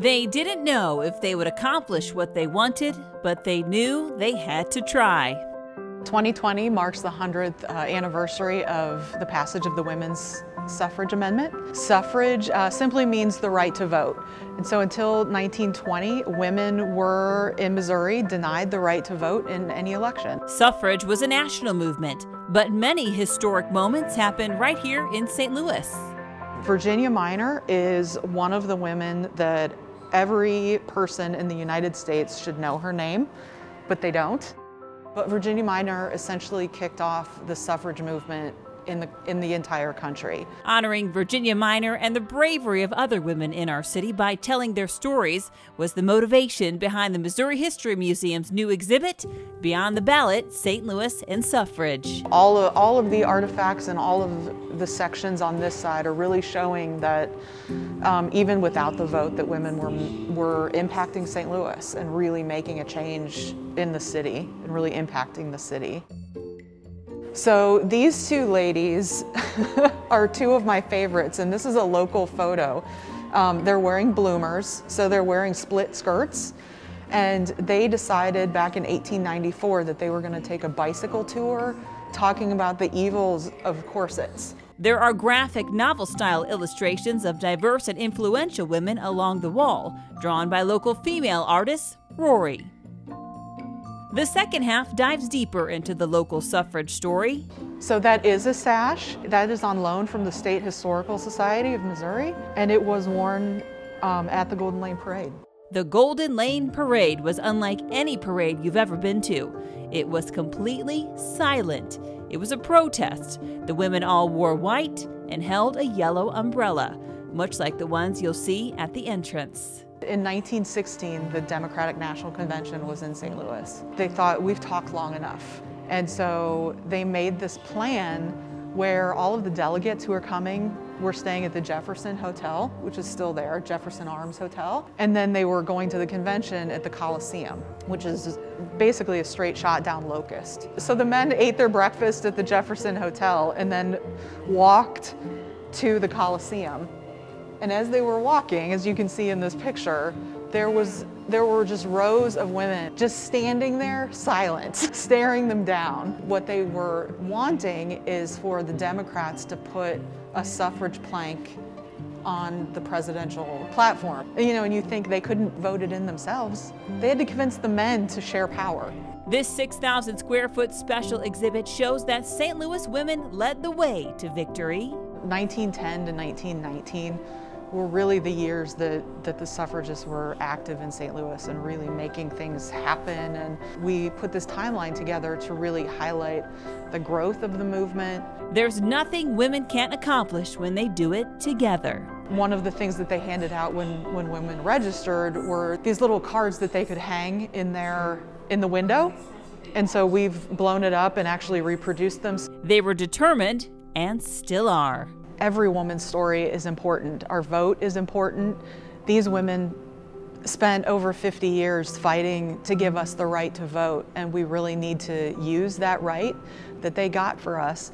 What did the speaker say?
They didn't know if they would accomplish what they wanted, but they knew they had to try. 2020 marks the 100th uh, anniversary of the passage of the Women's Suffrage Amendment. Suffrage uh, simply means the right to vote. And so until 1920, women were in Missouri denied the right to vote in any election. Suffrage was a national movement, but many historic moments happened right here in St. Louis. Virginia Minor is one of the women that every person in the United States should know her name, but they don't. But Virginia Minor essentially kicked off the suffrage movement in the, in the entire country. Honoring Virginia Minor and the bravery of other women in our city by telling their stories was the motivation behind the Missouri History Museum's new exhibit, Beyond the Ballot, St. Louis and Suffrage. All of, all of the artifacts and all of the sections on this side are really showing that um, even without the vote that women were, were impacting St. Louis and really making a change in the city and really impacting the city. So these two ladies are two of my favorites, and this is a local photo. Um, they're wearing bloomers, so they're wearing split skirts. And they decided back in 1894 that they were going to take a bicycle tour talking about the evils of corsets. There are graphic novel style illustrations of diverse and influential women along the wall, drawn by local female artist Rory. The second half dives deeper into the local suffrage story. So that is a sash. That is on loan from the State Historical Society of Missouri, and it was worn um, at the Golden Lane Parade. The Golden Lane Parade was unlike any parade you've ever been to. It was completely silent. It was a protest. The women all wore white and held a yellow umbrella, much like the ones you'll see at the entrance. In 1916, the Democratic National Convention was in St. Louis. They thought, we've talked long enough. And so they made this plan where all of the delegates who are coming were staying at the Jefferson Hotel, which is still there, Jefferson Arms Hotel. And then they were going to the convention at the Coliseum, which is basically a straight shot down Locust. So the men ate their breakfast at the Jefferson Hotel and then walked to the Coliseum and as they were walking, as you can see in this picture, there was there were just rows of women just standing there silent, staring them down. What they were wanting is for the Democrats to put a suffrage plank on the presidential platform. You know, and you think they couldn't vote it in themselves. They had to convince the men to share power. This 6,000 square foot special exhibit shows that St. Louis women led the way to victory. 1910 to 1919 were really the years that, that the suffragists were active in St. Louis and really making things happen. And we put this timeline together to really highlight the growth of the movement. There's nothing women can't accomplish when they do it together. One of the things that they handed out when, when women registered were these little cards that they could hang in their in the window. And so we've blown it up and actually reproduced them. They were determined and still are every woman's story is important. Our vote is important. These women spent over 50 years fighting to give us the right to vote, and we really need to use that right that they got for us.